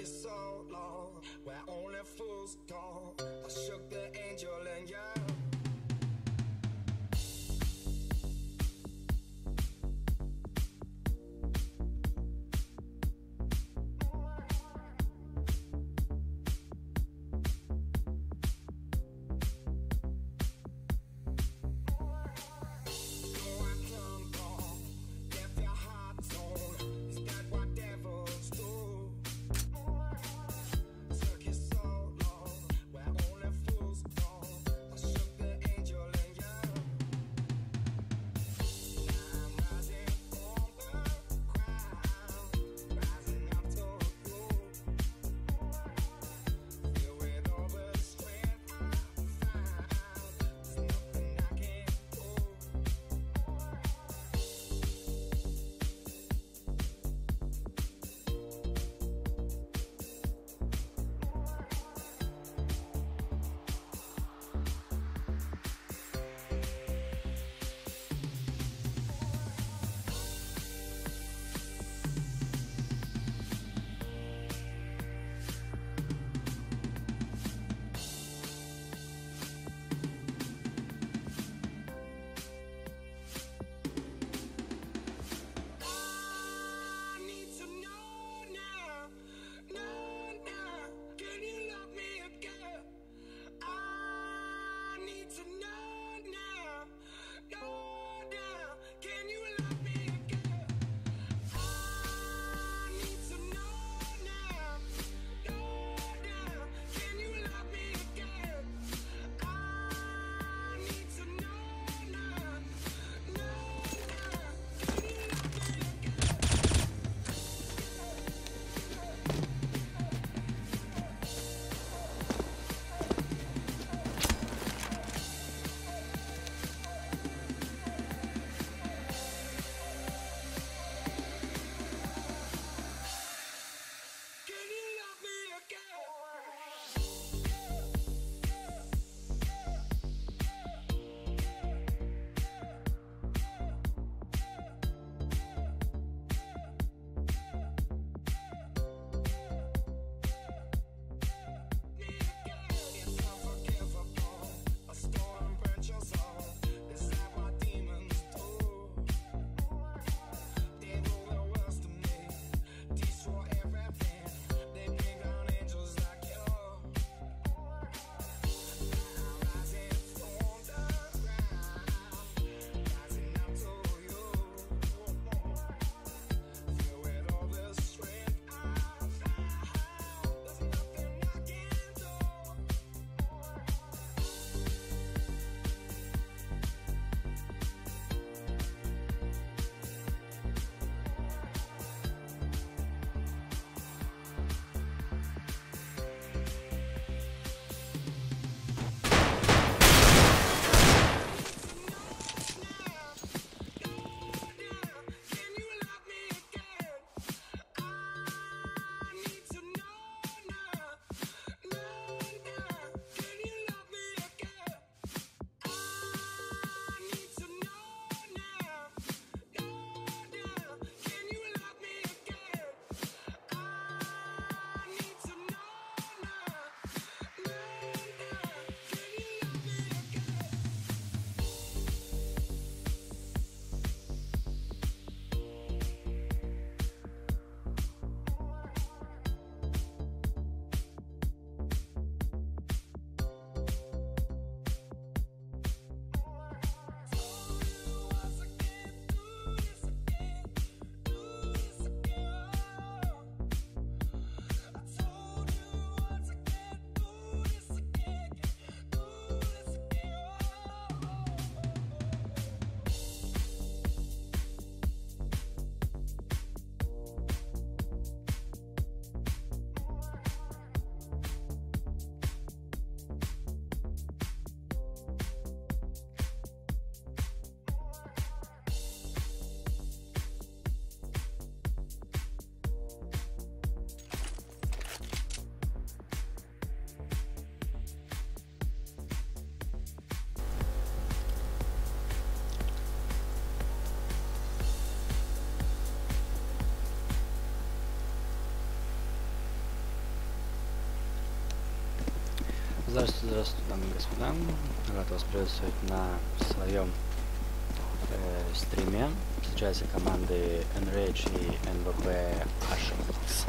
your soul. Здравствуйте, здравствуйте, дамы и господа. Рад вас приветствовать на своем э, стриме. Встречаются команды Enrage и NVP HX.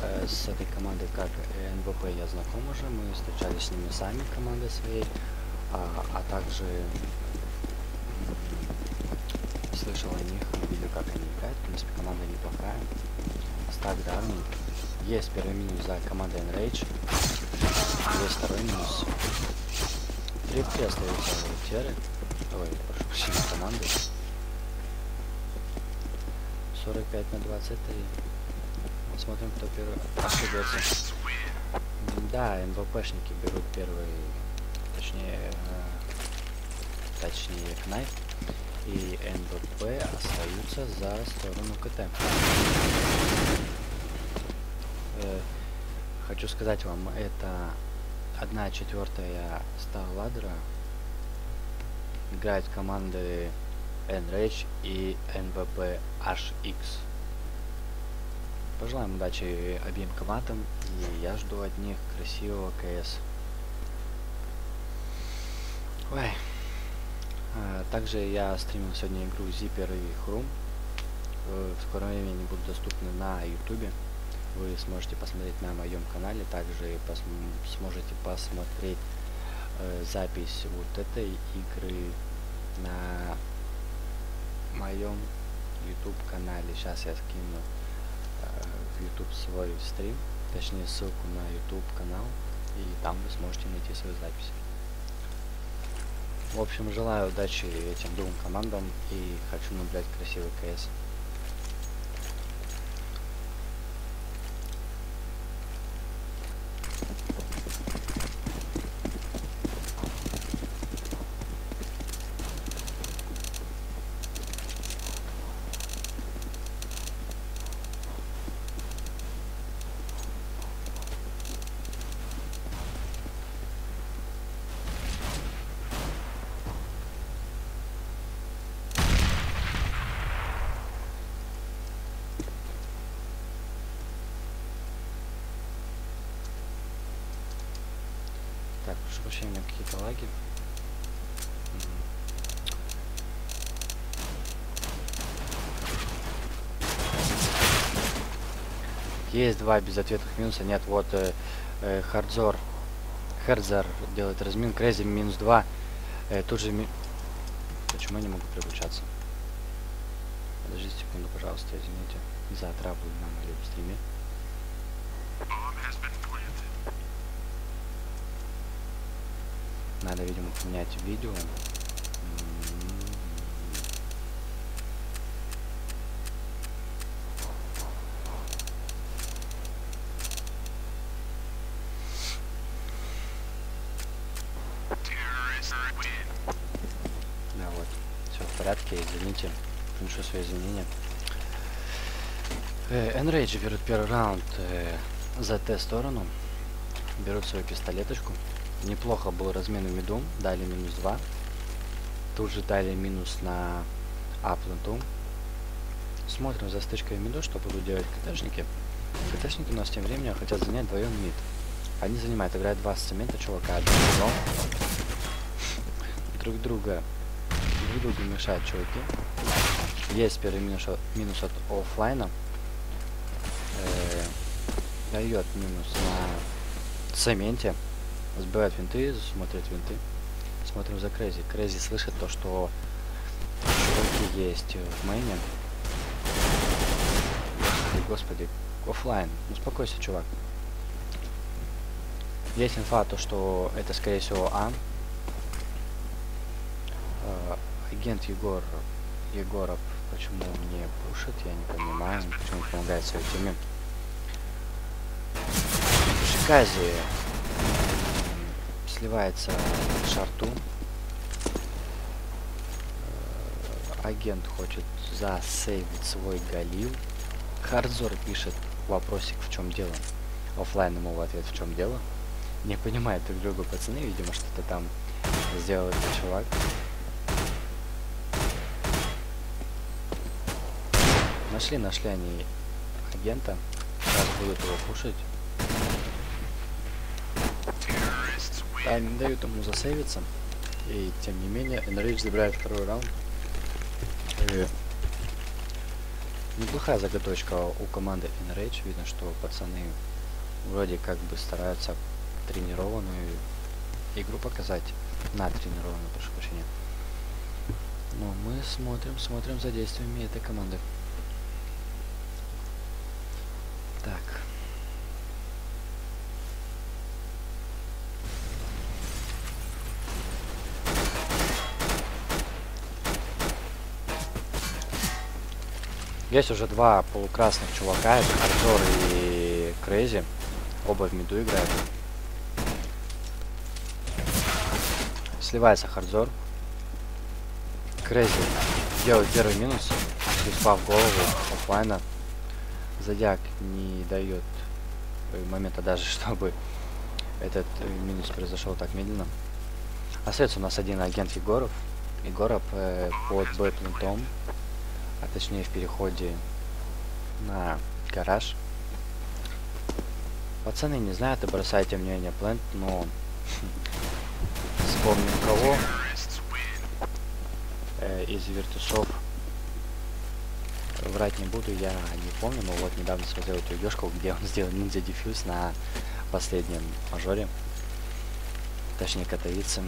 Э, с этой командой, как NVP, я знаком уже. Мы встречались с ними сами, командой своей. А, а также слышал о них, видел, как они играют. В принципе, команда неплохая. Стак Дарвин. Есть первый минус за командой Enrage. Второй минус. Три три остаются у Теры. Ой, прошу прощения, команды. 45 на 23. Посмотрим, кто первый ошибется. Да, МВПшники берут первый, точнее, э, точнее, Кнайф. И МВП остаются за сторону КТ. Э, хочу сказать вам, это одна четвертая Старладера играют команды Enrage и NVP HX. Пожелаем удачи обеим командам и я жду от них красивого КС. Ой. А, также я стримил сегодня игру Zipper и Хрум. В скором времени будут доступны на ютубе вы сможете посмотреть на моем канале, также пос сможете посмотреть э, запись вот этой игры на моем YouTube канале. Сейчас я скину э, в YouTube свой стрим, точнее ссылку на YouTube канал, и там вы сможете найти свою запись. В общем, желаю удачи этим двум командам и хочу наблюдать красивый КС. Так, прошу прощения, какие-то лаги. Есть два безответных минуса. Нет, вот э, э, Хардзор. Хердзар делает размин. Крейзи минус 2. Э, тут же... Ми... Почему я не могу переключаться? Подождите секунду, пожалуйста, извините. За траблы на моем стриме. Надо, видимо, поменять видео. Да, вот. Все в порядке, извините. Приношу свои извинения. Э, Enrage берут первый раунд э, за Т-сторону. Берут свою пистолеточку. Неплохо был размен в миду. Дали минус 2. Тут же дали минус на апланту. Смотрим за стычкой в миду, что будут делать КТшники. КТшники у нас тем временем хотят занять вдвоем мид. Они занимают, играют два цемента, чувака, один дом. Друг друга друг другу мешают чуваки. Есть первый минус, минус от офлайна. Э, дает минус на цементе. Сбивает винты, смотрит винты. Смотрим за Крейзи. Крейзи слышит то, что чуваки есть в main е. Господи, господи, офлайн. Успокойся, чувак. Есть инфа, то, что это, скорее всего, А. Э, агент Егор Егоров почему не пушит, я не понимаю, почему помогает своей team е. Шикази сливается шарту. Э, агент хочет засейвить свой галил. Хардзор пишет вопросик в чем дело. Оффлайн ему в ответ в чем дело. Не понимает друг друга пацаны, видимо, что-то там сделал этот чувак. Нашли, нашли они агента. Сейчас будут его пушить. Да, не дают ему засейвиться. И тем не менее, Enrich забирает второй раунд. И неплохая заготовочка у команды Enrage. Видно, что пацаны вроде как бы стараются тренированную игру показать. На тренированную, прошу прощения. Но мы смотрим, смотрим за действиями этой команды. Так. Есть уже два полукрасных чувака, это Артур и Крейзи. Оба в миду играют. Сливается Хардзор. Крейзи делает первый минус. Приспав голову оффлайна. Зодиак не дает момента даже, чтобы этот минус произошел так медленно. Остается у нас один агент Егоров. Егоров э, под бэтлентом, а точнее в переходе на гараж. Пацаны не знают и бросайте мнение плент, но вспомним кого э, из виртусов врать не буду, я не помню, но вот недавно смотрел эту видюшку, где он сделал ниндзя дефьюз на последнем мажоре. Точнее, катавице.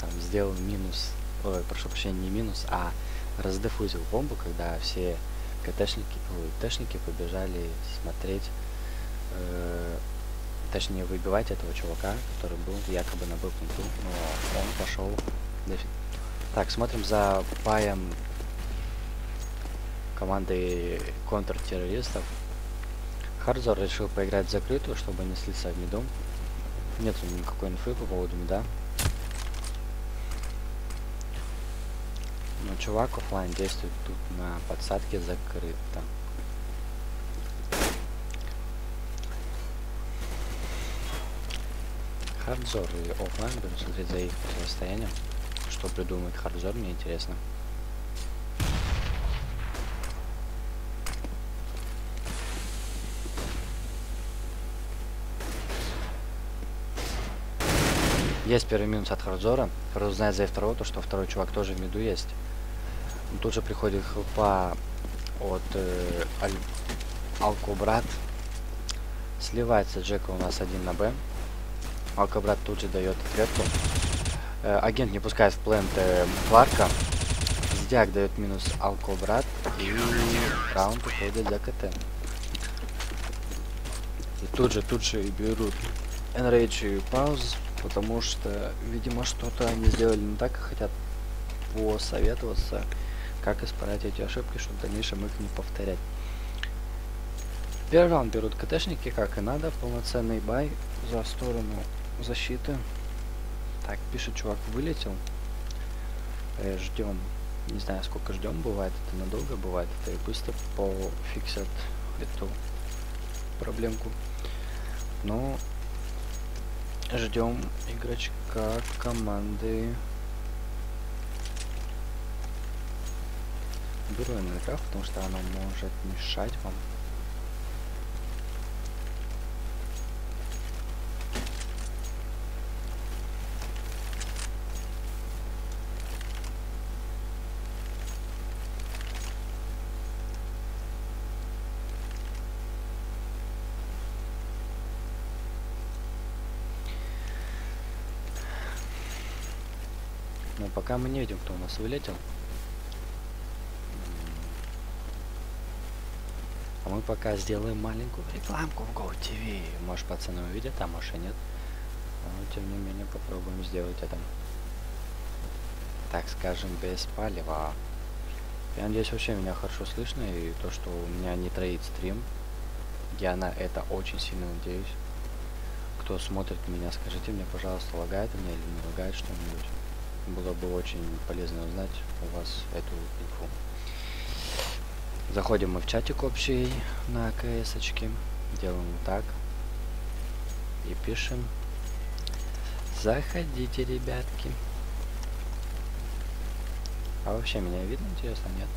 Там сделал минус, ой, прошу прощения, не минус, а раздефузил бомбу, когда все КТшники, ой, тэшники побежали смотреть, э, точнее выбивать этого чувака, который был якобы на бэкпункту, но он пошел. Так, смотрим за паем команды контртеррористов. Хардзор решил поиграть в закрытую, чтобы не слиться в миду. Нет никакой инфы по поводу мида. Но чувак офлайн действует тут на подсадке закрыто. Хардзор и офлайн, будем смотреть за их противостоянием. Что придумает Хардзор, мне интересно. Есть первый минус от Хардзора. Хардзор знает за второго, то что второй чувак тоже в миду есть. Тут же приходит хелпа от э, Аль... Алкобрат. Сливается Джека у нас один на Б. Алкобрат тут же дает ответку. Э, агент не пускает в плент э, Кларка. Здяк дает минус Алкобрат. И раунд уходит за КТ. И тут же, тут же берут Enrage и пауз, потому что, видимо, что-то они сделали не так, и хотят посоветоваться как исправить эти ошибки, чтобы в дальнейшем их не повторять. Первый раунд берут КТшники, как и надо, полноценный бай за сторону защиты. Так, пишет чувак, вылетел. Э, ждем. Не знаю, сколько ждем, бывает это надолго, бывает это и быстро пофиксят эту проблемку. Но ждем игрочка команды беру я на руках, потому что она может мешать вам. Но пока мы не видим, кто у нас вылетел. Пока сделаем маленькую рекламку в GoTV. Может пацаны увидят, а может и нет. Но тем не менее попробуем сделать это. Так скажем, без палева. Я надеюсь, вообще меня хорошо слышно, и то, что у меня не троит стрим. Я на это очень сильно надеюсь. Кто смотрит меня, скажите мне, пожалуйста, лагает меня или не лагает что-нибудь. Было бы очень полезно узнать у вас эту инфу. Заходим мы в чатик общий на КС. -очке. Делаем вот так. И пишем. Заходите, ребятки. А вообще меня видно, интересно, нет?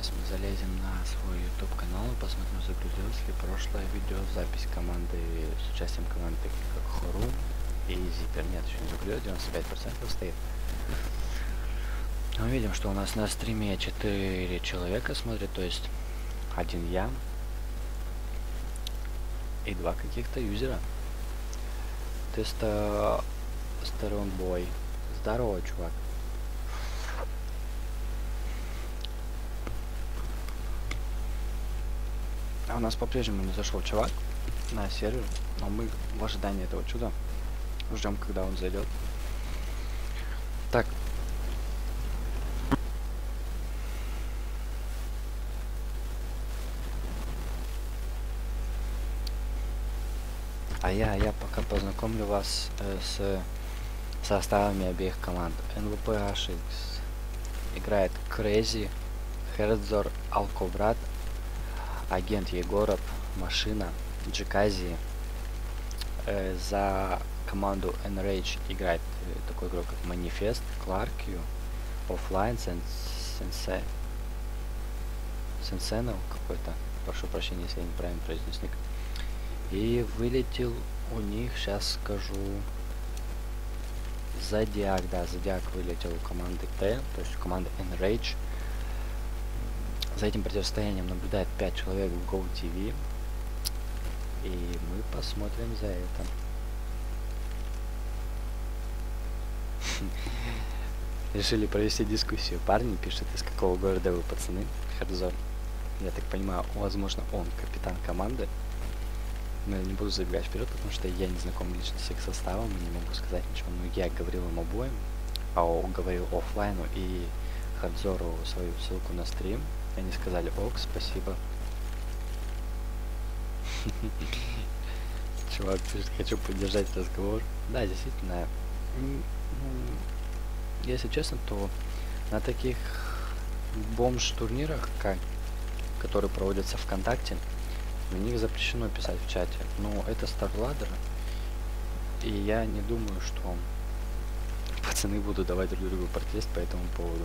Сейчас мы залезем на свой YouTube канал и посмотрим, загрузилась ли прошлое видео запись команды с участием команды таких как Хору и Zipper. Нет, еще не загрузилась, 95% стоит. Мы видим, что у нас на стриме 4 человека смотрят, то есть один я и два каких-то юзера. Тестостерон бой. Здорово, чувак. А у нас по-прежнему не зашел чувак на сервер, но мы в ожидании этого чуда ждем, когда он зайдет. Так. А я, я пока познакомлю вас э, с составами обеих команд. НВП HX играет Crazy, Хердзор, Алкобрат, агент Егоров, машина, Джекази. Э, за команду Enrage играет э, такой игрок, как Манифест, Кларкью, Offline, Сенсе, Сенсенов какой-то. Прошу прощения, если я неправильно произнес ник. И вылетел у них, сейчас скажу, Зодиак, да, Зодиак вылетел у команды Т, то есть у команды Enrage. За этим противостоянием наблюдает 5 человек в GoTV. И мы посмотрим за это. Решили провести дискуссию. Парни пишут, из какого города вы, пацаны. Хардзор. Я так понимаю, возможно, он капитан команды. Но я не буду забегать вперед, потому что я не знаком лично с их составом и не могу сказать ничего. Но я говорил им обоим, а говорил офлайну и Хардзору свою ссылку на стрим. Они сказали, ок, спасибо. Чувак хочу поддержать разговор. Да, действительно. Если честно, то на таких бомж-турнирах, как, которые проводятся ВКонтакте, в них запрещено писать в чате. Но это StarLadder, и я не думаю, что пацаны будут давать друг другу протест по этому поводу.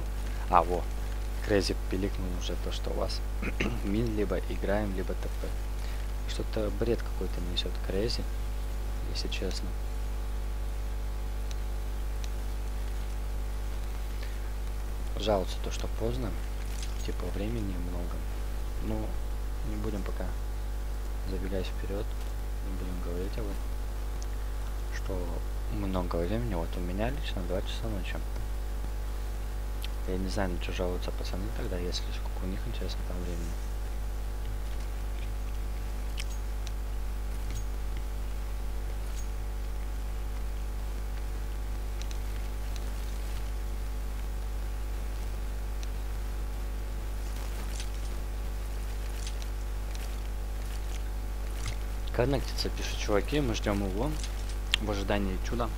А, во, Крэзи пиликнул уже то, что у вас мин либо играем, либо ТП. Что-то бред какой-то несет Крэзи, если честно. Жалуется то, что поздно, типа времени много. Ну, не будем пока забегать вперед, будем говорить об этом, что много времени, вот у меня лично 2 часа ночи. Я не знаю, на что жалуются пацаны тогда, если сколько у них интересно там времени. Коннектится, пишут чуваки, мы ждем его в ожидании чуда.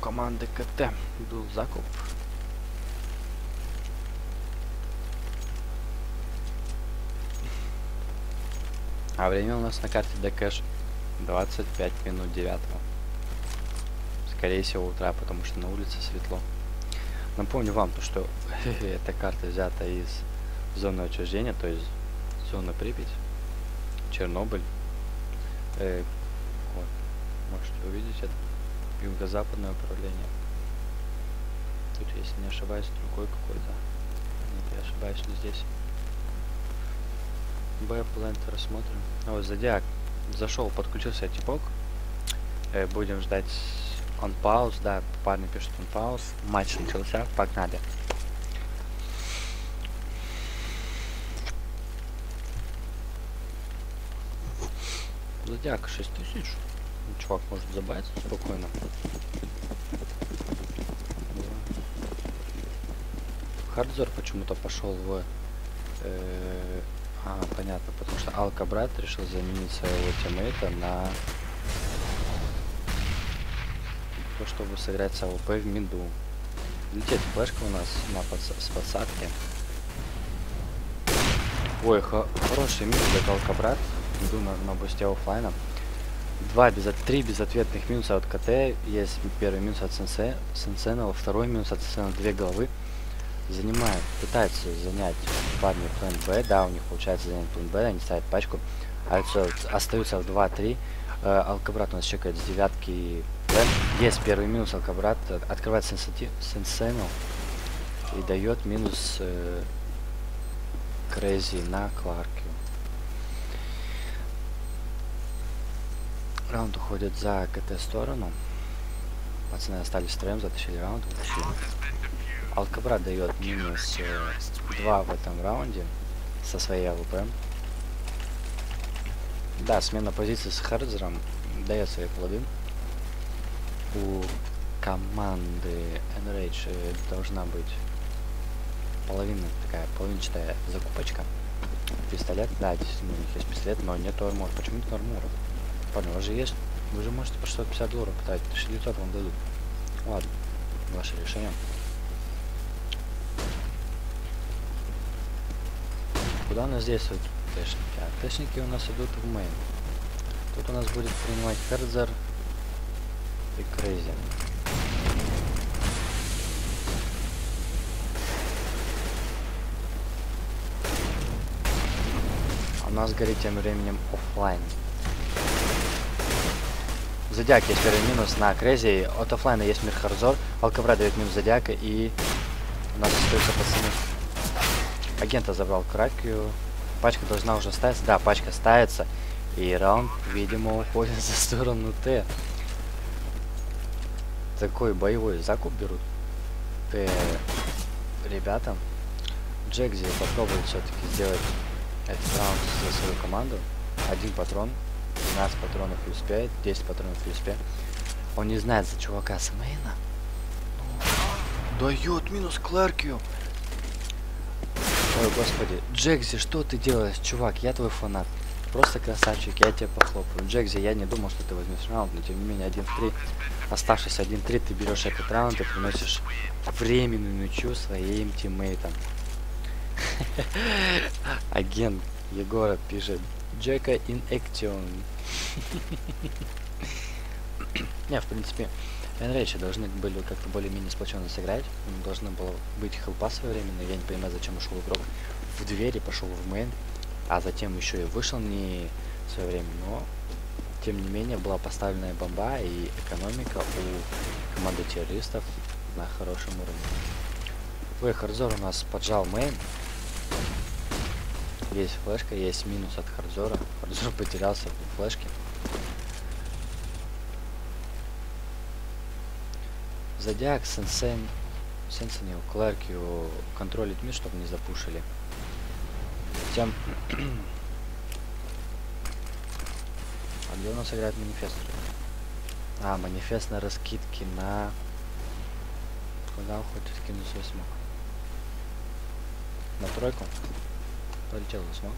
команды КТ был закуп. А время у нас на карте ДКш 25 минут 9. Скорее всего утра, потому что на улице светло. Напомню вам то, что эта карта взята из зоны отчуждения, то есть зона Припять, Чернобыль. Э, вот, можете увидеть это юго-западное управление. Тут, если не ошибаюсь, другой какой-то. Нет, я ошибаюсь не здесь. Б плент рассмотрим. А вот зодиак. Зашел, подключился типок. Э, будем ждать он пауз, да, парни пишут он пауз. Матч начался, погнали. Зодиак 6000. Чувак может забавиться спокойно. Хардзор почему-то пошел в... Э, а, понятно, потому что Алка брат решил заменить своего тиммейта на то, чтобы сыграть с AWP в миду. Летит флешка у нас на подс с подсадки. Ой, хо хороший мид для Алка брат. Иду на, бусте оффлайна. два без, три безответных минуса от КТ. Есть первый минус от Сенсе, Сенсенова, второй минус от Сенсенова, две головы. Занимает, пытается занять парни план Б. Да, у них получается занять план Б, они ставят пачку. А все, остаются в 2-3. Э, Алкабрат у нас чекает с девятки Б. Есть первый минус Алкабрат. Открывает Сенсенов и дает минус э, Крейзи на Кларке. Раунд уходит за КТ сторону. Пацаны остались втроем, затащили раунд, вытащили. Алкабрат дает минус э, 2 в этом раунде со своей AWP. Да, смена позиции с Хардзером дает свои плоды. У команды Enrage э, должна быть половина такая половинчатая закупочка. Пистолет, да, действительно у них есть пистолет, но нет armor. Почему нет armor а? Парни, у вас же есть. Вы же можете по 650 долларов потратить. 1900 вам дадут. Ладно, ваше решение. Куда у нас действуют тэшники? А тэшники у нас идут в main. Тут у нас будет принимать Хердзер и Крейзи. А у нас горит тем временем офлайн. Зодиак есть первый минус на Крейзи. От оффлайна есть мир Харзор. Алкавра дает минус Зодиака и у нас остаются пацаны. Агента забрал Кракью. Пачка должна уже ставиться. Да, пачка ставится. И раунд, видимо, уходит за сторону Т. Такой боевой закуп берут. Т ребята. Джекзи попробует все-таки сделать этот раунд за свою команду. Один патрон. 12 патронов плюс 5, 10 патронов плюс 5. Он не знает за чувака с мейна. Ну, дает минус Кларкию. Ой, господи. Джекзи, что ты делаешь, чувак? Я твой фанат. Просто красавчик, я тебе похлопаю. Джекзи, я не думал, что ты возьмешь раунд, но тем не менее 1 в 3. Оставшись 1-3, ты берешь этот раунд и приносишь временную ничью своим тиммейтам. Агент Егора пишет. Джека in action. Не, в принципе, Энрейчи должны были как-то более-менее сплоченно сыграть. Должно было быть help а своевременно. Я не понимаю, зачем ушел игрок в двери, пошел в main, а затем еще и вышел не в свое время. Но, тем не менее, была поставленная бомба и экономика у команды террористов на хорошем уровне. Ой, Харзор у нас поджал main. Есть флешка, есть минус от Хардзора. Хардзор потерялся в флешке. Зодиак, Сенсен, Сенсенил, Кларкью контролить мид, чтобы не запушили. Затем... а где у нас играет манифест? А, манифест на раскидке на... Куда уходит кинуть свой смог? На тройку? Полетел смог.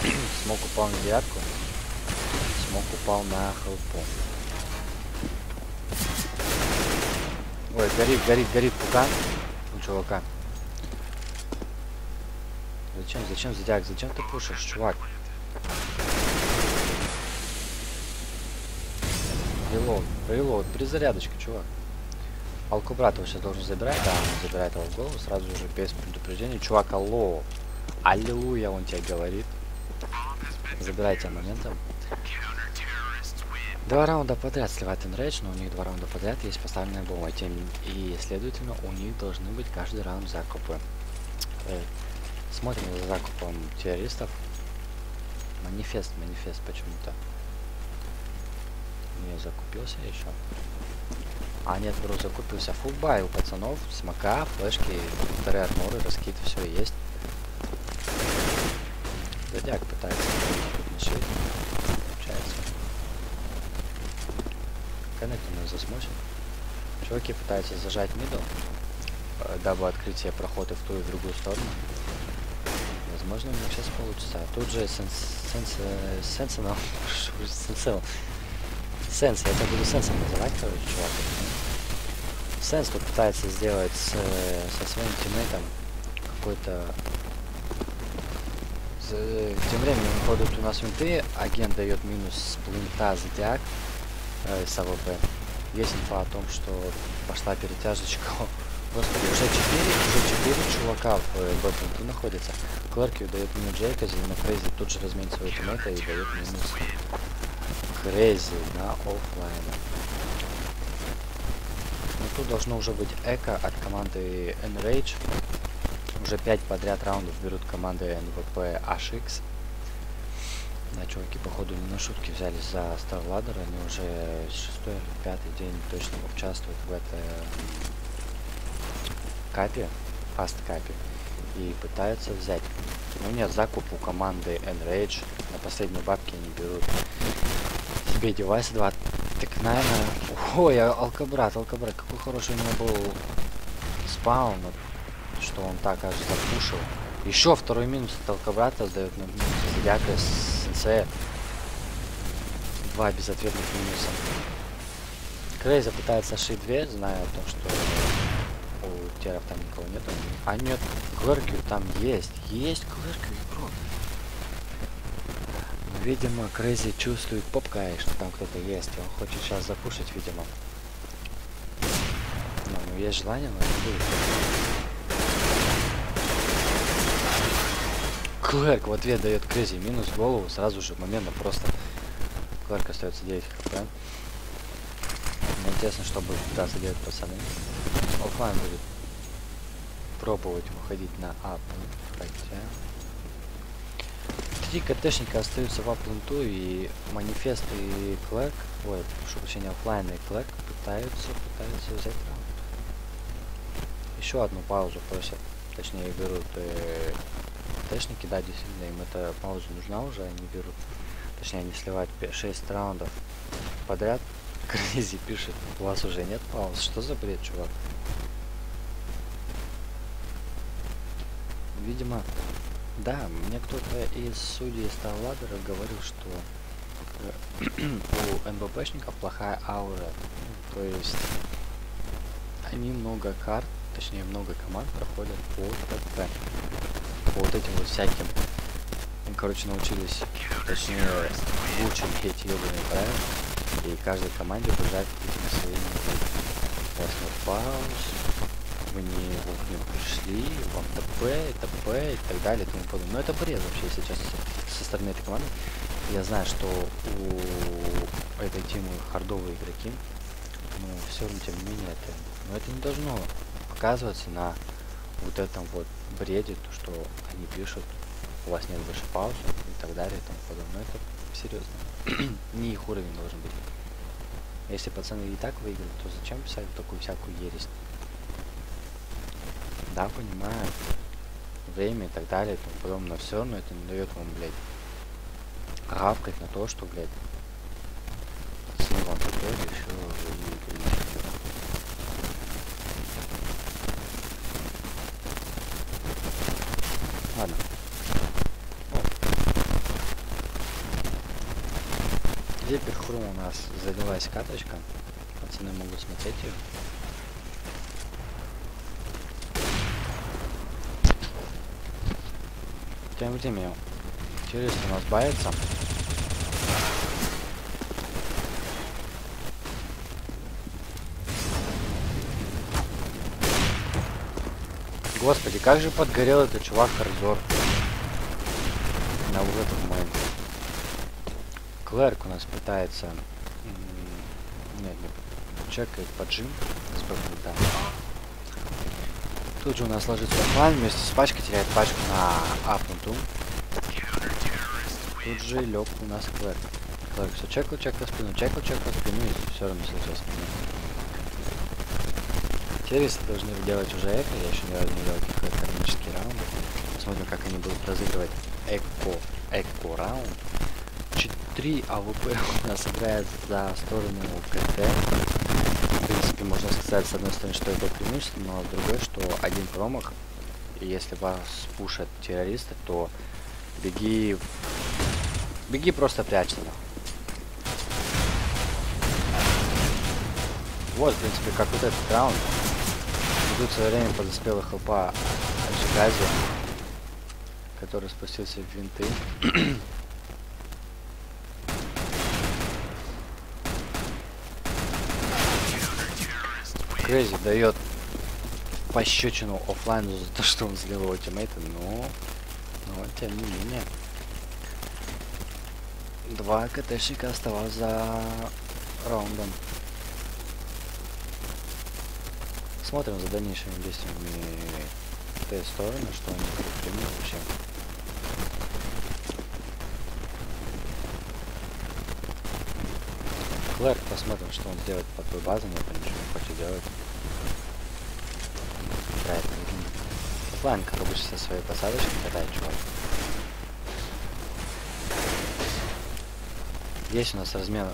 смог упал на девятку. Смог упал на хелпу. Ой, горит, горит, горит пука у чувака. Зачем, зачем, зодиак, зачем ты пушишь, чувак? Релоуд, релоуд, перезарядочка, чувак. Алкубрат его сейчас должен забирать. Да, он забирает его в голову сразу же без предупреждения. Чувак, алло. Аллилуйя, он тебе говорит. Забирайте моментом. Два раунда подряд сливает Enrage, но у них два раунда подряд есть поставленная бомба. Тем, и, следовательно, у них должны быть каждый раунд закупы. Э, смотрим за закупом террористов. Манифест, манифест почему-то. Не закупился еще. А нет, вроде закупился фулбай у пацанов, смока, флешки, вторые арморы, раскид, все есть. Зодиак пытается решить. Получается. Коннект у нас засмочен. Чуваки пытаются зажать мидл, э, дабы открыть себе проходы в ту и в другую сторону. Возможно, у них сейчас получится. А тут же сенс... сенс... сенсенал... сенсел... Сенс, я это буду сенсом называть, короче, чувак. Сенс тут пытается сделать с, со своим тиммейтом какой-то З- Тем временем ходят у нас винты, агент дает минус с плинта Зодиак э, с АВП. Есть инфа о том, что пошла перетяжечка. Господи, уже 4, уже 4 чувака в э, Б-плинту находится. Кларкью дает минус Джейкази, на Крейзи тут же разменит своего тиммейта и дает минус Крейзи на оффлайн. Тут должно уже быть эко от команды Enrage. Уже 5 подряд раундов берут команды НВП HX. Да, чуваки, походу, не на шутки взялись за StarLadder. Они уже шестой или пятый день точно участвуют в этой капе, фаст капе. И пытаются взять. Ну нет, закуп у команды Enrage. На последние бабки они берут себе девайс 2. Так, наверное... Ой, а- алкобрат, алкобрат, какой хороший у него был спаун, что он так аж запушил. Еще второй минус от алкобрата сдает на минус Зодиака с сенсея. Два безответных минуса. Крейза пытается шить дверь, зная о том, что у теров там никого нету. А нет, Клэркью там есть. Есть Клэркью, игрок. Видимо, Крейзи чувствует попкай, что там кто-то есть. Он хочет сейчас запушить, видимо. Ну, у есть желание, но не будет. Клэрк в ответ дает Крейзи минус голову, сразу же моментно просто. Клэрк остается 9 HP. Мне интересно, что будет пытаться делать пацаны. Оффлайн будет пробовать выходить на A. Хотя... Три CT шника остаются в A plant у и манифест и Клэрк, ой, прошу прощения, оффлайн и Клэрк пытаются, пытаются взять раунд. Еще одну паузу просят, точнее берут э, КТшники, да, действительно, им эта пауза нужна уже, они берут, точнее они сливают 6 раундов подряд. Крейзи пишет, у вас уже нет пауз, что за бред, чувак? Видимо, да, мне кто-то из судей Старладера говорил, что э, у НБПшников плохая аура. То есть они много карт, точнее много команд проходят по ТП. По вот этим вот всяким. Они, короче, научились, точнее, выучили эти ебаные правила. И каждой команде бежать этими своими вас нет пауз, вы не вовремя пришли, вам ТП, ТП и так далее и тому подобное. Но это бред вообще, честно, со, стороны этой команды. Я знаю, что у этой темы хардовые игроки, но все равно, тем не менее, это, но это не должно показываться на вот этом вот бреде, то, что они пишут, у вас нет больше пауз и так далее и тому подобное. Но это серьезно. не их уровень должен быть. Если пацаны и так выиграли, то зачем писать такую всякую ересь? Да, понимаю. Время и так далее и тому подобное, но все равно это не дает вам, блядь, гавкать на то, что, блядь, пацаны вам итоге еще. Ладно. Теперь хрум у нас залилась каточка. Пацаны могут смотреть ее. Тем временем, террорист у нас бается. Господи, как же подгорел этот чувак Корзор. На вот этот момент. Клэрк у нас пытается... Нет, не чекает поджим с БФЛ, Тут же у нас ложится оффлайн, вместе с пачкой теряет пачку на A plant у. Тут же лег у нас Клэрк. Клэрк все чекал, чекал спину, чекал, чекал спину и все равно слышал спину. Террористы должны делать уже eco, я еще ни разу не делал какие-то экономические раунды. Посмотрим, как они будут разыгрывать eco, eco раунд. 4 AWP у нас играет за сторону CT. Принципе, можно сказать, с одной стороны, что это преимущество, но с другой, что один промах, и если вас пушат террористы, то беги... Беги просто прячься. Вот, в принципе, как вот этот раунд. Идут свое время подоспела хлопа Джигази. который спустился в винты. Крейзи дает пощечину оффлайну за то, что он слил его тиммейта, но... Но, тем не менее. Два КТшника оставалось за раундом. Смотрим за дальнейшими действиями той стороны, что они предпримут вообще. Клэр, посмотрим, что он сделает под той базой, но это ничего не хочет делать. Играет План, как обычно, со своей посадочкой катает чувак. Есть у нас размен.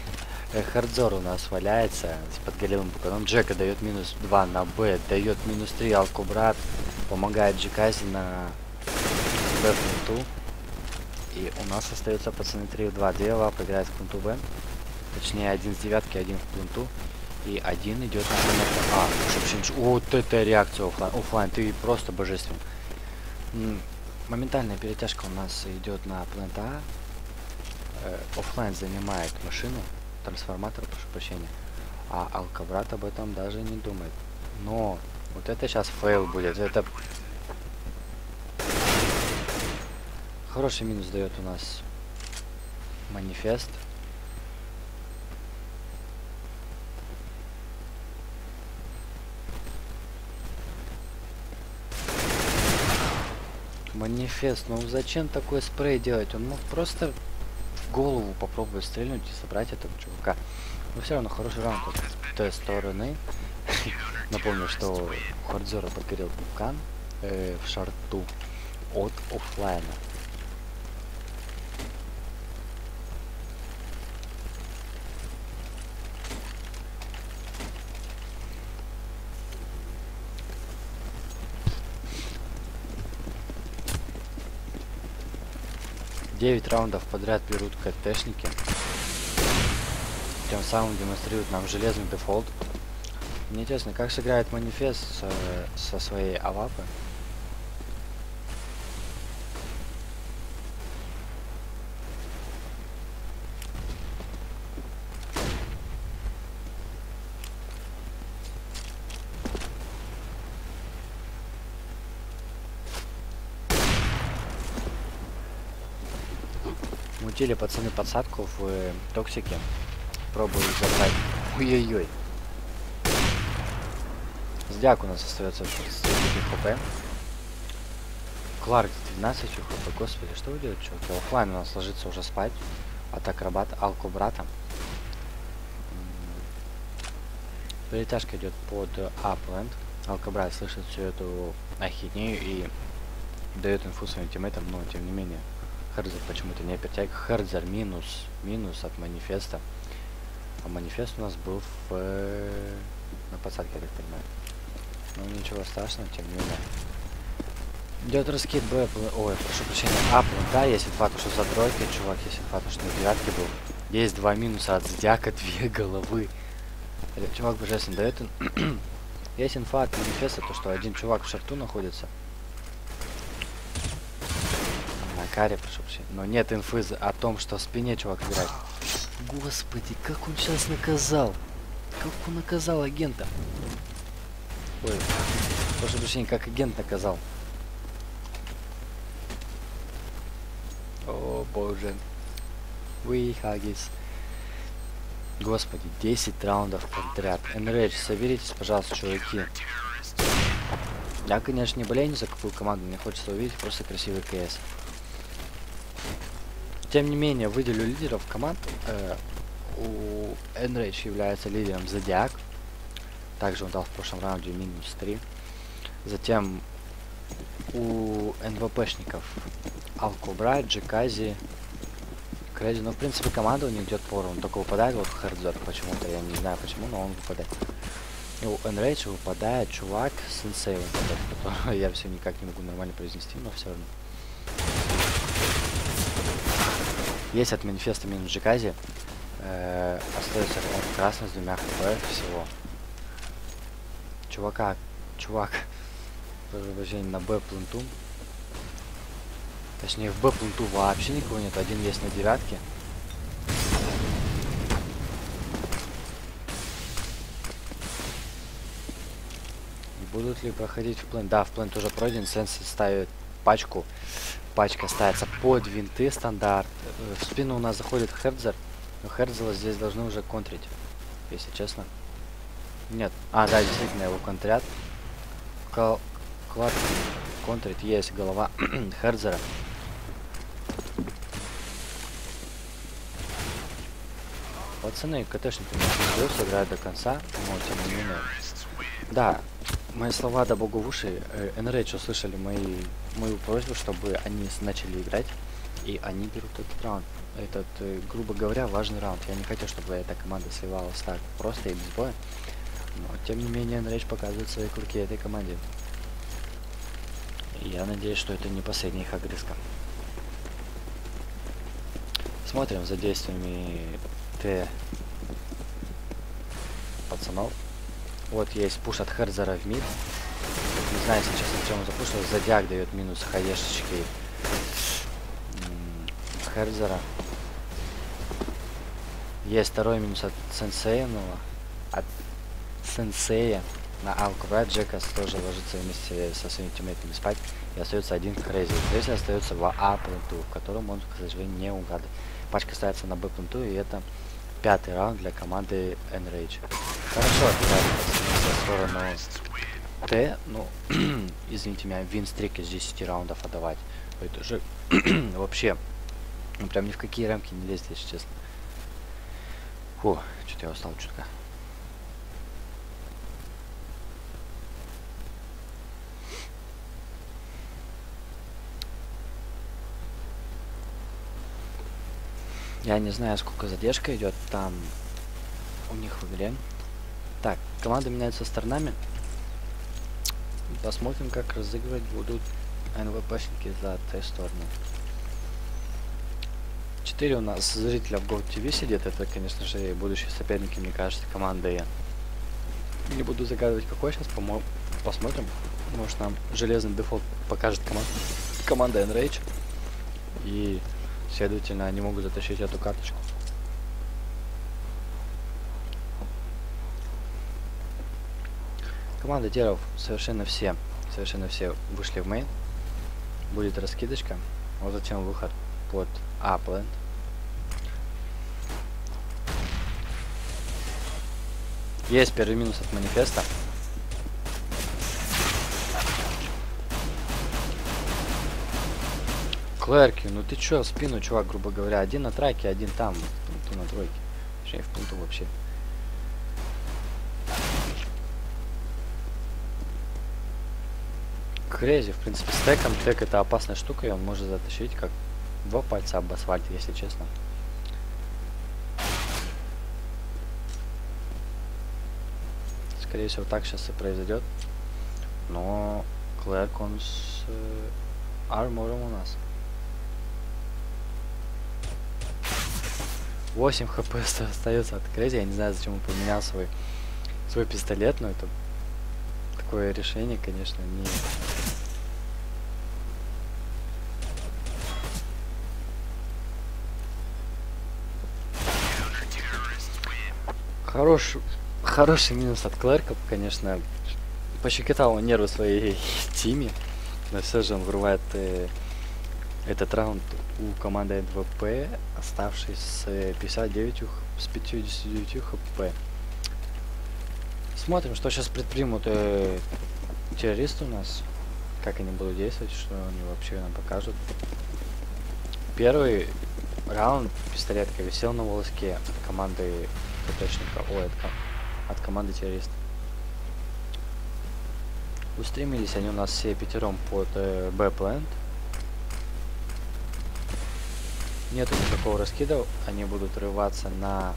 Хардзор у нас валяется с подгорелым буканом. Джека дает минус 2 на Б, дает минус 3 Алкубрат. Помогает Джекази на Б фронту. И у нас остается пацаны 3 в 2. Две лапы в фронту Б. Точнее, один с девятки, один в пленту. И один идет на А, вообще, вот это реакция офлайн. Офлайн, ты просто божественный. Моментальная перетяжка у нас идет на плент А. Э, офлайн занимает машину, трансформатор, прошу прощения. А Алкабрат об этом даже не думает. Но вот это сейчас фейл будет. Это хороший минус дает у нас манифест. Манифест, ну зачем такой спрей делать? Он мог просто в голову попробовать стрельнуть и собрать этого чувака. Но все равно хороший раунд с той стороны. Напомню, что у Хардзора подгорел пукан э, в шарту от офлайна. Девять раундов подряд берут КТшники. Тем самым демонстрируют нам железный дефолт. Мне интересно, как сыграет манифест со, со своей авапы. Мутили пацаны подсадку в э, токсике. Пробую забрать. Ой-ой-ой. Здяк у нас остается 60 хп. Кларк 12 хп. Господи, что вы делаете, чуваки? Оффлайн у нас ложится уже спать. От акробат, алку брата. Перетяжка идет под апленд. Алкобрат слышит всю эту ахинею и дает инфу своим тиммейтам, но тем не менее. Херзер почему-то не перетягивает. Херзер минус, минус от манифеста. А манифест у нас был в, э, на посадке, я так понимаю. Ну ничего страшного, тем не менее. Идет раскид Б, ой, прошу прощения, А, да, есть инфа, что за тройкой, чувак, есть инфа, что на девятке был. Есть два минуса от Зодиака, две головы. Этот чувак божественно дает. есть инфа от манифеста, то что один чувак в шарту находится. На каре, прошу прощения. Но нет инфы о том, что в спине чувак играет. Господи, как он сейчас наказал? Как он наказал агента? Ой, прошу прощения, как агент наказал. О боже. Вы Хагис. Господи, 10 раундов подряд. Enrage, соберитесь, пожалуйста, чуваки. Я, конечно, не болею ни за какую команду, мне хочется увидеть просто красивый КС. Тем не менее, выделю лидеров команд. Э, у Enrage является лидером Зодиак. Также он дал в прошлом раунде минус 3. Затем у НВПшников Алкубра, Джекази, Крэзи. Ну, в принципе, команда у них идет пору. Он только выпадает вот Хардзор почему-то. Я не знаю почему, но он выпадает. И у Enrage выпадает чувак Сенсей, которого я все никак не могу нормально произнести, но все равно. Есть от манифеста минус Джекази. Э остается красный с двумя хп всего чувака, чувак, прощения, на Б пленту. Точнее, в Б пленту вообще никого нет. Один есть на девятке. Будут ли проходить в плен? Да, в плен тоже пройден. Сенс ставит пачку. Пачка ставится под винты стандарт. Э, в спину у нас заходит Хердзер. Но Хердзела здесь должны уже контрить. Если честно. Нет. А, да, действительно, его контрят. Кал... Клад контрит. Есть голова Хердзера. Пацаны, КТшники не сыграют до конца, но тем не менее. Да, мои слова да богу в уши. Enrage услышали мои, мою просьбу, чтобы они начали играть. И они берут этот раунд. Этот, э, грубо говоря, важный раунд. Я не хотел, чтобы эта команда сливалась так просто и без боя. Но, тем не менее, Enrage показывает свои курки этой команде. Я надеюсь, что это не последняя их огрызка. Смотрим за действиями Т пацанов. Вот есть push от Херзера в mid. Не знаю, сейчас чем он запушил. Зодиак дает минус хаешечкой Херзера. Есть второй минус от Сенсейного. От Сенсея на Алкобрат. Джекази тоже ложится вместе со своими тиммейтами спать. И остается один Крейзи. Крейзи остается в A plant у, в котором он, к сожалению, не угадывает. Пачка ставится на Б пленту, и это пятый раунд для команды Enrage. Хорошо отыграли в сторону Т, ну, извините меня, винстрик из 10 раундов отдавать. Это же вообще, ну, прям ни в какие рамки не лезет, если честно. Фу, что-то я устал чутка. Я не знаю, сколько задержка идет там у них в игре. Так, команда меняется сторонами. Посмотрим, как разыгрывать будут НВПшники за Т-сторону. Четыре у нас зрителя в Gold TV сидит. Это, конечно же, будущие соперники, мне кажется, команды. Не буду загадывать, какой сейчас. Посмотрим. Может, нам железный дефолт покажет команда, команда Enrage. И Следовательно, они могут затащить эту карточку. Команда Теров совершенно все, совершенно все вышли в main. Будет раскидочка. Вот затем выход под A plant. Есть первый минус от манифеста. Клерки, ну ты чё, спину, чувак, грубо говоря. Один на траке, один там, в пункту на тройке. Точнее, в пункту вообще. Крейзи, в принципе, стеком. Тек это опасная штука, и он может затащить как два пальца об асфальт, если честно. Скорее всего, так сейчас и произойдет. Но Клерк, он с э, армором у нас. 8 хп остается от Крейзи. Я не знаю, зачем он поменял свой, свой пистолет, но это такое решение, конечно, не... Хорош, хороший минус от Клерка, конечно, пощекотал он нервы своей тиме, но все же он вырывает э, этот раунд у команды НВП, оставшись с 59 с 59 хп. Смотрим, что сейчас предпримут э, террористы у нас. Как они будут действовать, что они вообще нам покажут. Первый раунд пистолетка висел на волоске от команды КТшника, ой, от, от команды террористов. Устремились они у нас все пятером под э, Б-плент. Нету никакого раскида, они будут рываться на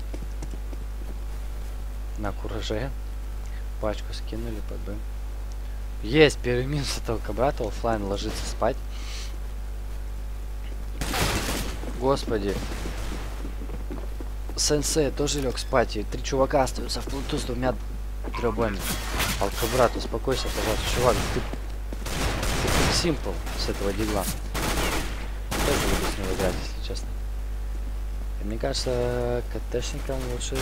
на кураже. Пачку скинули под Б. Есть, первый минус этого брата, офлайн ложится спать. Господи. Сенсей тоже лег спать, и три чувака остаются в плуту с двумя дробами. Алкабрат, успокойся, пожалуйста, чувак, ты, ты симпл с этого дигла. него играть, если честно. И мне кажется, КТшникам лучше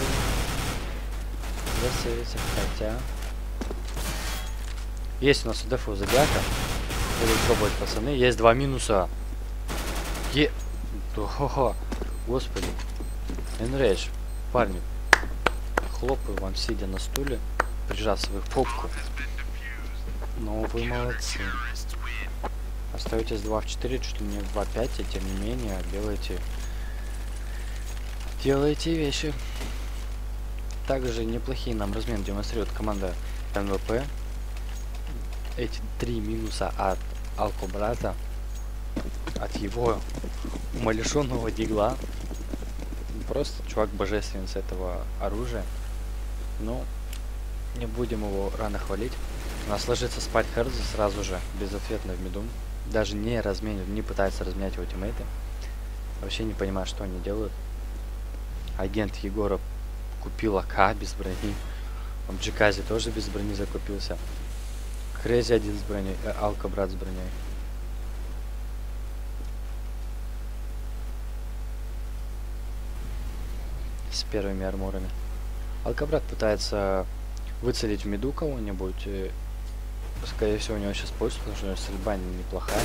засейвиться, хотя... Есть у нас у дефу зодиака. Будут пробовать пацаны. Есть два минуса. Е... Ого, господи. Enrage. Парни. Хлопаю вам, сидя на стуле, прижав свою попку. Ну, вы молодцы. Остаетесь 2 в 4, чуть ли не 2 в 5, и тем не менее делаете... Делаете вещи. Также неплохие нам размен демонстрирует команда МВП. Эти три минуса от Алкобрата, от его умалишенного дигла. Просто чувак божественен с этого оружия. Ну, не будем его рано хвалить. У нас ложится спать Херзи сразу же, безответно в меду. Даже не разменивает, не пытается разменять его тиммейты. Вообще не понимаю, что они делают. Агент Егора купил АК без брони. Он Джикази тоже без брони закупился. Крейзи один с броней, э, Алка брат с броней. С первыми арморами. Алкабрат пытается выцелить в меду кого-нибудь. Скорее всего, у него сейчас получится, потому что у него стрельба неплохая.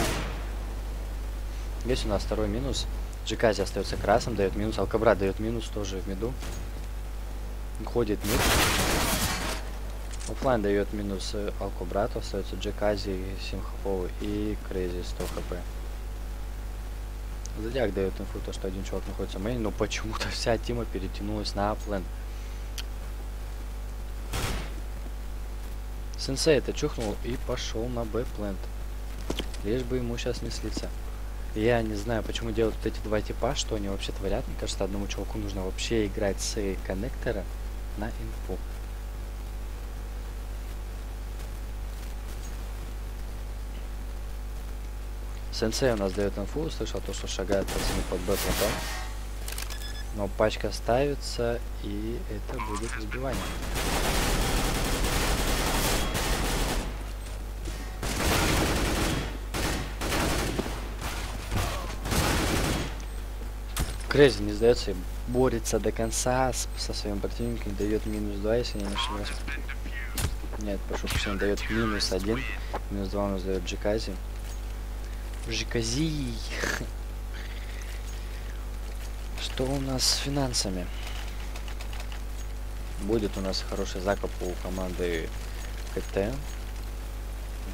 Есть у нас второй минус. Джикази остается красным, дает минус. Алкобрат дает минус тоже в mid у. Ходит mid. Оффлайн дает минус э, Алкобрату, остается Джекази, 7 HP и Крейзи 100 HP. Зодиак дает инфу, то, что один чувак находится в main е, но почему-то вся тима перетянулась на A plant. Сенсей это чухнул и пошел на B plant. Лишь бы ему сейчас не слиться. Я не знаю, почему делают вот эти два типа, что они вообще творят. Мне кажется, одному чуваку нужно вообще играть с коннектора на инфу. Сенсей у нас дает инфу, слышал то, что шагает пацаны под Б потом. Но пачка ставится, и это будет разбивание. Крейзи не сдается и борется до конца с, со своим противником, дает минус 2, если я не ошибаюсь. Нет, прошу прощения, дает минус 1, минус 2 у нас дает Джикази. Жикази. Что у нас с финансами? Будет у нас хороший закуп у команды КТ.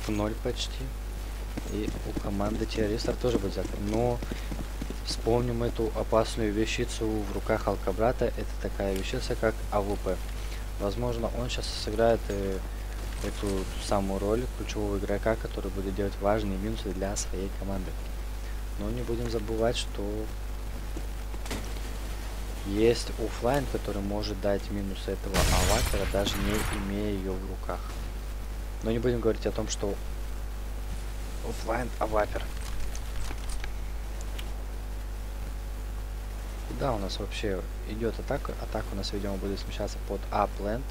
В ноль почти. И у команды террористов тоже будет закуп. Но Вспомним эту опасную вещицу в руках Алкобрата. Это такая вещица, как AWP. Возможно, он сейчас сыграет э, эту самую роль ключевого игрока, который будет делать важные минусы для своей команды. Но не будем забывать, что есть офлайн, который может дать минус этого аватара, даже не имея ее в руках. Но не будем говорить о том, что офлайн аватар. Да, у нас вообще идет атака. Атака у нас, видимо, будет смещаться под апленд.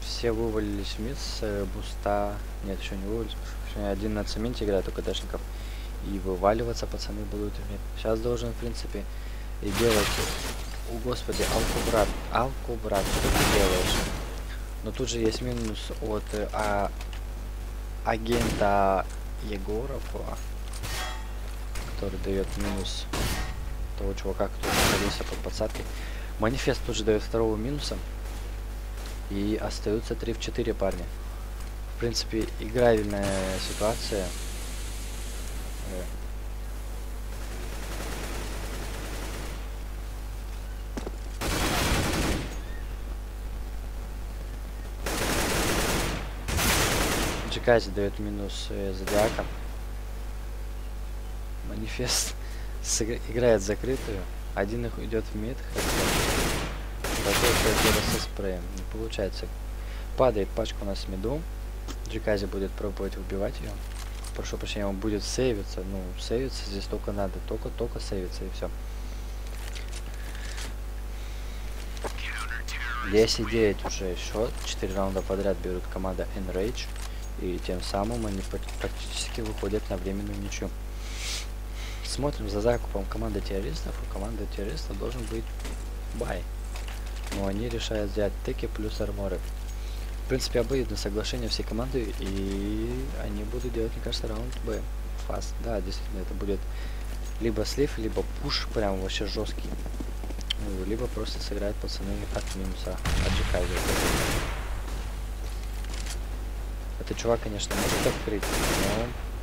Все вывалились вниз с э, буста. Нет, еще не вывалились. Один на цементе играет у КДшников. И вываливаться пацаны будут вместе. Сейчас должен, в принципе, и делать... О, господи, алкубрат. Алкубрат, что ты делаешь? Но тут же есть минус от э, а, агента Егорова который дает минус того чувака, который находился под подсадкой. Манифест тут же дает второго минуса. И остаются 3 в 4 парня. В принципе, играбельная ситуация. Джекази дает минус э, Зодиака манифест играет закрытую. Один их идет в мид, второй со спреем. Не получается. Падает пачка у нас в. Джикази будет пробовать убивать ее. Прошу прощения, он будет сейвиться. Ну, сейвиться здесь только надо. Только-только сейвиться и все. 10-9 уже счет. 4 раунда подряд берут команда Enrage. И тем самым они практически выходят на временную ничью. Смотрим за закупом команды террористов. У команды террористов должен быть бай. Но они решают взять теки плюс арморы. В принципе, обоюдное соглашение всей команды, и они будут делать, мне кажется, раунд Б. Фаст. Да, действительно, это будет либо слив, либо пуш, прям вообще жесткий. Ну, либо просто сыграют пацаны от минуса, от GK. Этот чувак, конечно, может открыть, но...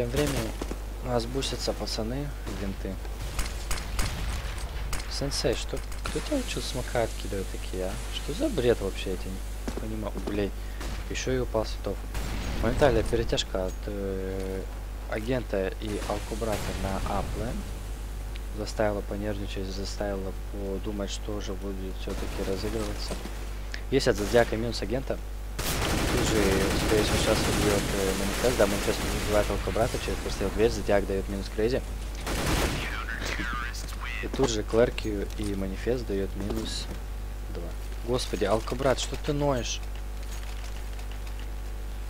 Тем временем у нас бусятся пацаны, винты. Сенсей, что... Кто тебя учил смока откидывать такие, а? Что за бред вообще, не понимаю. Блей. Еще и упал светов. Моментальная перетяжка от э, агента и Алкобрата на A plant заставила понервничать, заставила подумать, что же будет все-таки разыгрываться. Есть от Зодиака минус агента. Тут же, скорее всего, сейчас убьет э, манифест. Да, манифест убивает Алкобрата через прострел дверь. Зодиак дает минус крейзи. И тут же Клерки и манифест дает минус 2. Господи, алкобрат, что ты ноешь?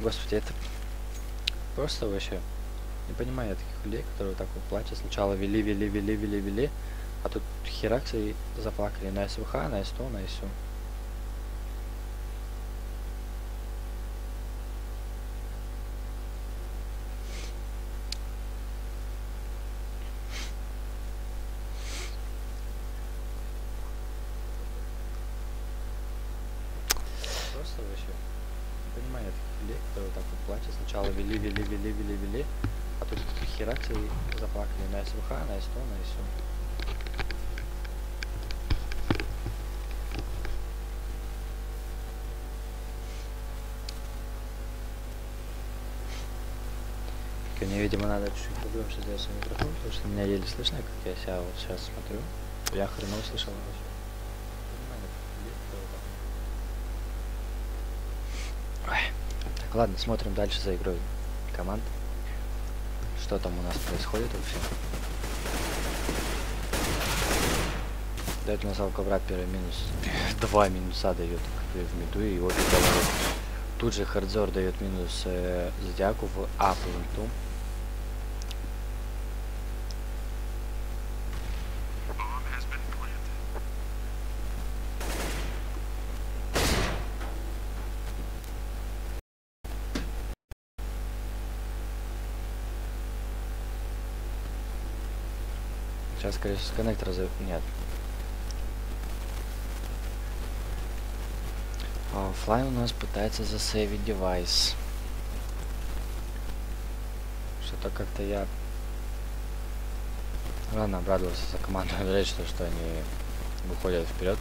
Господи, это просто вообще не понимаю я таких людей, которые так вот платят. Сначала вели, вели, вели, вели, вели, а тут херакс заплакали на СВХ, на СТО, на СУ. Просто вообще не понимаю я таких людей, которые вот так вот платят. Сначала вели, вели, вели, вели, вели, а тут херакс и заплакали на СВХ, на СТО, на СУ. Так, Мне, видимо, надо чуть-чуть погромче сделать свой микрофон, потому что меня еле слышно, как я себя вот сейчас смотрю. Я хреново слышал вообще. Так ладно, смотрим дальше за игрой команд. Что там у нас происходит вообще? Дает у нас первый минус. Два минуса дает в миду и обе. Тут же Хардзор дает минус э, Зодиаку в А пленту. Сейчас, скорее всего, с коннектора за... Нет. А Флай у нас пытается засейвить девайс. Что-то как-то я рано обрадовался за команду Андрей, что, что они выходят вперед.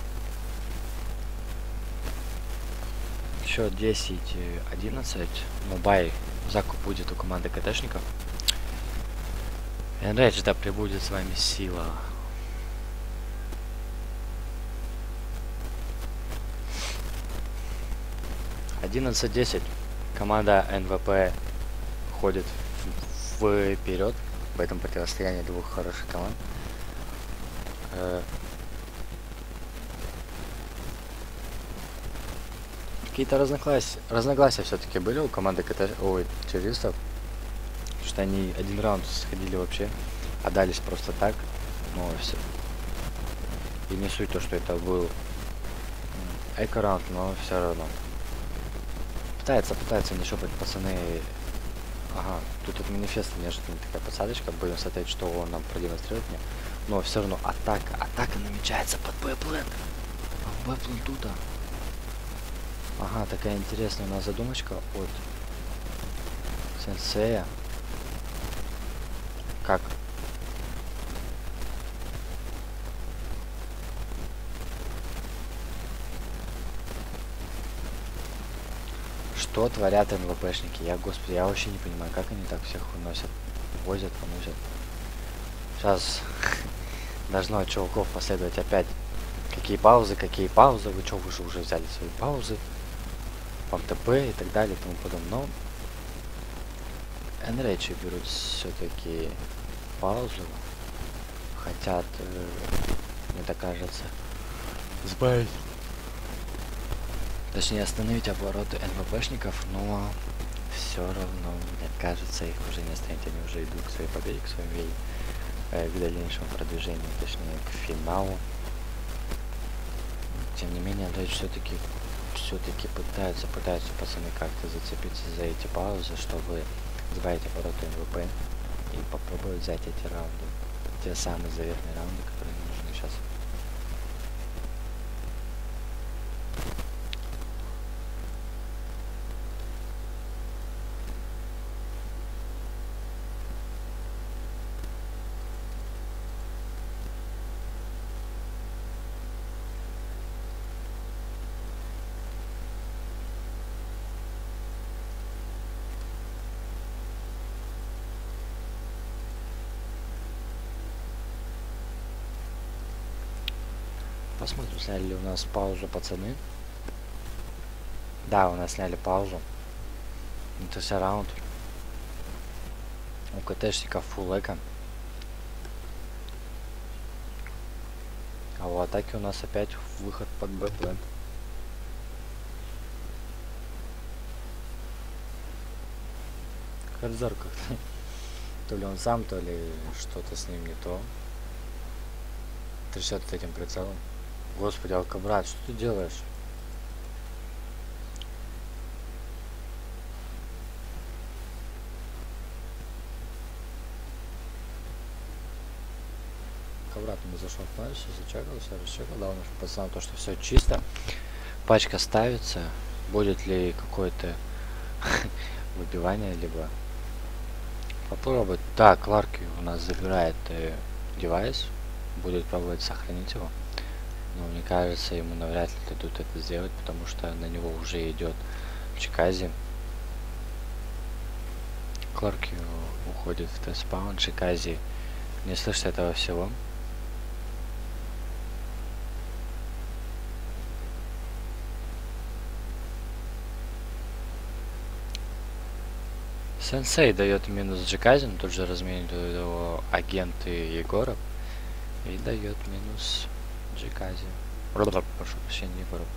Счет 10-11. Ну, бай закуп будет у команды КТшников. Энрейдж, да прибудет с вами сила. Одиннадцать десять. Команда НВП ходит вперед в этом противостоянии двух хороших команд. Э, Какие-то разногласия, разногласия все-таки были у команды КТ, ой, террористов что они один раунд сходили вообще, отдались просто так, но все. И не суть то, что это был эко-раунд, но все равно. Пытается, пытается не шопать пацаны. Ага, тут от манифеста неожиданно такая посадочка, будем смотреть, что он нам продемонстрирует мне. Но все равно атака, атака намечается под Бэплен. А Бэплен тут, а. Ага, такая интересная у нас задумочка от сенсея. Как? Что творят НВПшники? Я, господи, я вообще не понимаю, как они так всех уносят. Возят, уносят. Сейчас должно от чуваков последовать опять. Какие паузы, какие паузы, вы что, вы же уже взяли свои паузы. Вам ТП и так далее и тому подобное. Но Энречи берут все-таки паузу. Хотят, э, мне так кажется, сбавить. Точнее, остановить обороты НВПшников, но все равно, мне кажется, их уже не остановить. Они уже идут к своей победе, к своей э, к дальнейшему продвижению, точнее, к финалу. Тем не менее, дальше все-таки все-таки пытаются, пытаются пацаны как-то зацепиться за эти паузы, чтобы сбавить обороты МВП и попробовать взять эти раунды. Те самые заветные раунды, которые нужны сейчас. Посмотрим, сняли ли у нас паузу пацаны. Да, у нас сняли паузу. Это все раунд. У КТшников фул эко. А у атаки у нас опять выход под БП. Хардзор как-то. То ли он сам, то ли что-то с ним не то. Трясет этим прицелом. Господи, алкобрат, что ты делаешь? обратно зашел в клавишу, зачекался, расчекал, дал наш пацан то, что все чисто. Пачка ставится. Будет ли какое-то выбивание, либо попробовать. Так, Ларки у нас забирает э, девайс. Будет пробовать сохранить его. Но мне кажется, ему навряд ли дадут это сделать, потому что на него уже идет Чикази. Кларки уходит в тест-спаун, Чикази не слышит этого всего. Сенсей дает минус Джиказин, тут же разменивает его агенты Егоров и дает минус Джикази. Прошу прощения, Егоров.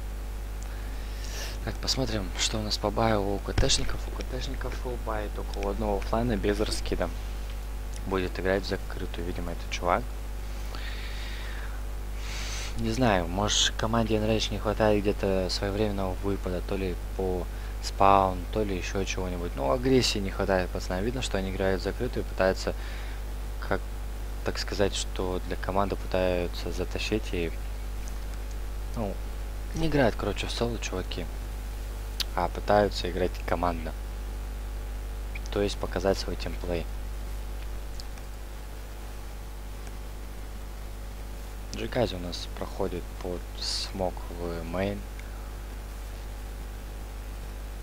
Так, посмотрим, что у нас по баю у КТшников. У КТшников бай только у одного оффлайна без раскида. Будет играть в закрытую, видимо, этот чувак. Не знаю, может команде Enrage не хватает где-то своевременного выпада, то ли по спаун, то ли еще чего-нибудь. Ну, агрессии не хватает пацанам. Видно, что они играют в закрытую, пытаются, так сказать, что для команды пытаются затащить и... Ну, не играют, короче, в соло чуваки, а пытаются играть командно. То есть показать свой тимплей. Джикази у нас проходит под смог в мейн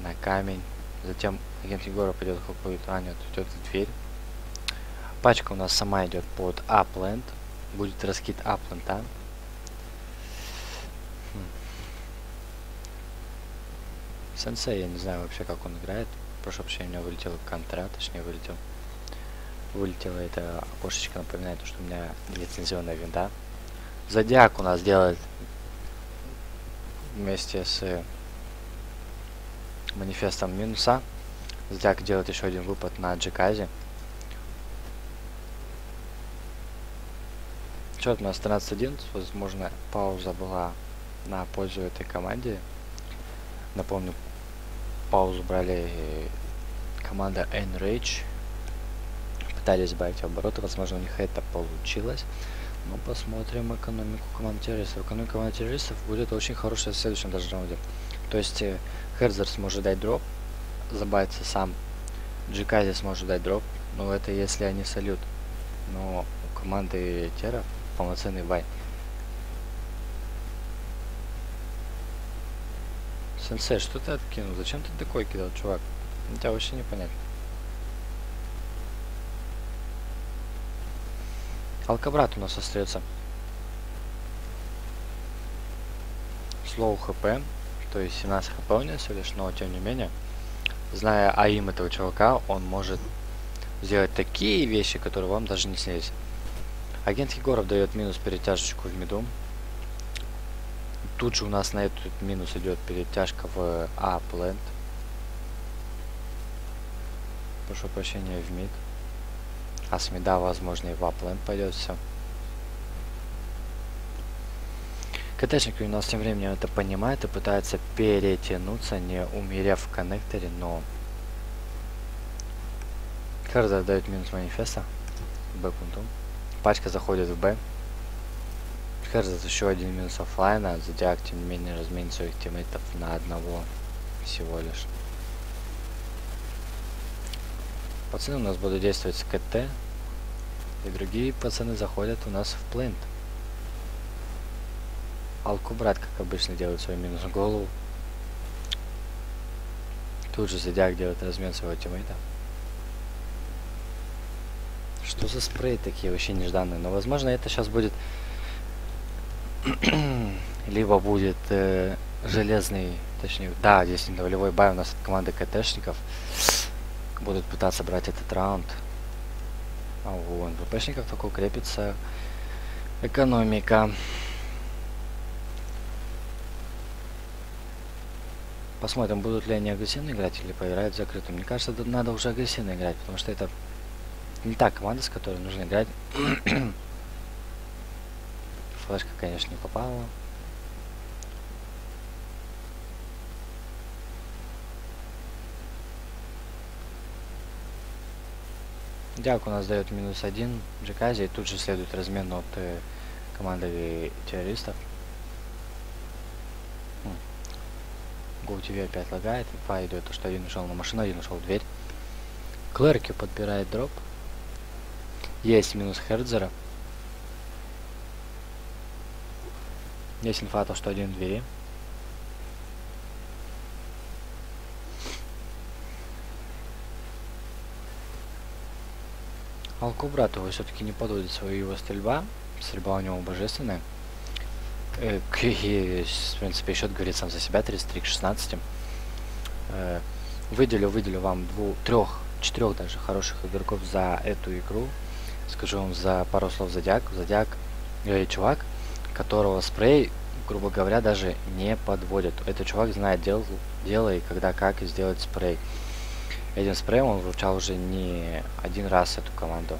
на камень. Затем агент Егора пойдет какую-то, а нет, идет в дверь. Пачка у нас сама идет под Upland. Будет раскид Upland, да? Хм. Сенсей, я не знаю вообще, как он играет. Прошу прощения, у меня вылетел контракт, точнее вылетел. Вылетело это окошечко, напоминает, что у меня лицензионная винда. Зодиак у нас делает вместе с манифестом минуса. Зодиак делает еще один выпад на Джеказе. Счет у нас 13-11. Возможно, пауза была на пользу этой команде. Напомню, паузу брали команда Enrage. Пытались сбавить обороты. Возможно, у них это получилось. Но посмотрим экономику команд террористов. Экономика команд террористов будет очень хорошая в следующем даже раунде. То есть э, Херзер сможет дать дроп, забавиться сам. Джикази сможет дать дроп, но это если они салют. Но у команды Тера полноценный бай. Сенсей, что ты откинул? Зачем ты такой кидал, чувак? Тебя вообще не понять. Алкобрат у нас остается. Слоу хп. То есть 17 хп у него всего лишь, но тем не менее, зная АИМ этого чувака, он может сделать такие вещи, которые вам даже не снились. Агент Егоров дает минус перетяжечку в миду. Тут же у нас на этот минус идет перетяжка в А plant. Прошу прощения, в мид. А с мида, возможно, и в А plant пойдет все. КТшники у нас тем временем это понимает и пытается перетянуться, не умерев в коннекторе, но... Карда дает минус манифеста. Б пунктом. Пачка заходит в Б. Кажется, еще один минус оффлайна. Зодиак, тем не менее, разменит своих тиммейтов на одного всего лишь. Пацаны у нас будут действовать с КТ. И другие пацаны заходят у нас в плент. Алку брат, как обычно, делает свой минус голову. Тут же Зодиак делает размен своего тиммейта. Что за спрей такие вообще нежданные? Но возможно это сейчас будет либо будет э, железный, точнее, да, здесь волевой бай у нас от команды КТшников. Будут пытаться брать этот раунд. А у НВПшников только укрепится экономика. Посмотрим, будут ли они агрессивно играть или поиграют закрытым. Мне кажется, надо уже агрессивно играть, потому что это не та команда, с которой нужно играть. Флешка, конечно, не попала. Дяк у нас дает минус один Джекази, и тут же следует размен от э, команды террористов. GoTV опять лагает, инфа идет, то что один ушел на машину, один ушел в дверь. Клерки подбирает дроп. Есть минус Хердзера. Есть инфа, то что один двери. Алку брату все-таки не подводит свою его стрельба. Стрельба у него божественная. Э, в принципе, счет говорит сам за себя, 33 к 16. Э, выделю, выделю вам двух, трех, четырех даже хороших игроков за эту игру. Скажу вам за пару слов Зодиак. Зодиак, э, чувак, которого спрей, грубо говоря, даже не подводит. Этот чувак знает дел, дело и когда как сделать спрей. Этим спреем он вручал уже не один раз эту команду,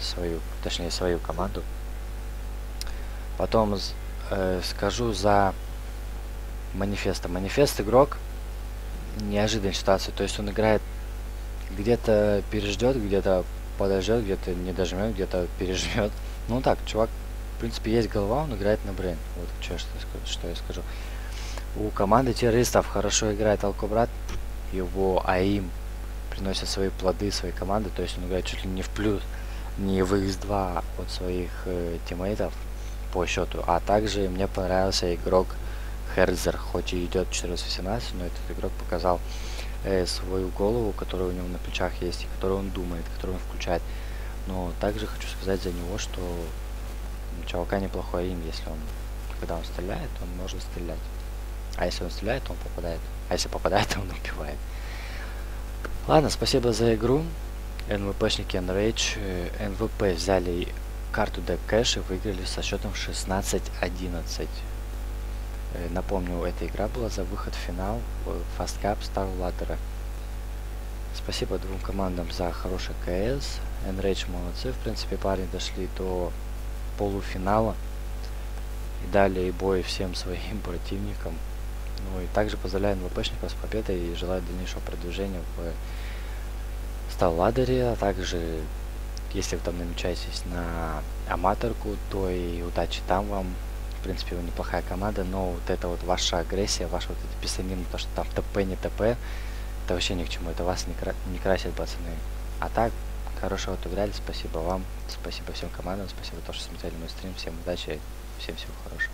свою, точнее свою команду. Потом э, скажу за манифеста. Манифест игрок неожиданной ситуации, то есть он играет где-то переждет, где-то подождет, где-то не дожмет, где-то пережмет. Ну так, чувак принципе, есть голова, он играет на брейн. Вот что, что я скажу. У команды террористов хорошо играет Алкобрат. Его АИМ приносит свои плоды своей команды. То есть он играет чуть ли не в плюс, не в x2 от своих э, тиммейтов по счету. А также мне понравился игрок Херзер, хоть и идет 14-18, но этот игрок показал э, свою голову, которая у него на плечах есть, и которую он думает, которую он включает. Но также хочу сказать за него, что у чувака неплохой им, если он, когда он стреляет, он может стрелять. А если он стреляет, он попадает. А если попадает, он убивает. Ладно, спасибо за игру. НВПшники Enrage. НВП взяли карту Deck Cash и выиграли со счетом 16-11. Э, напомню, эта игра была за выход в финал Fast Cup Star Ladder. Спасибо двум командам за хороший КС. Enrage молодцы. В принципе, парни дошли до полуфинала и далее бой всем своим противникам. Ну и также поздравляю НВПшников с победой и желаю дальнейшего продвижения в Сталладере, а также если вы там намечаетесь на аматорку, то и удачи там вам. В принципе, неплохая команда, но вот это вот ваша агрессия, ваша вот эта писанина, то, что там ТП, не ТП, это вообще ни к чему, это вас не, кра не красит, пацаны. А так, Хорошего отыграли, спасибо вам, спасибо всем командам, спасибо, то, что смотрели мой стрим, всем удачи, всем всего хорошего.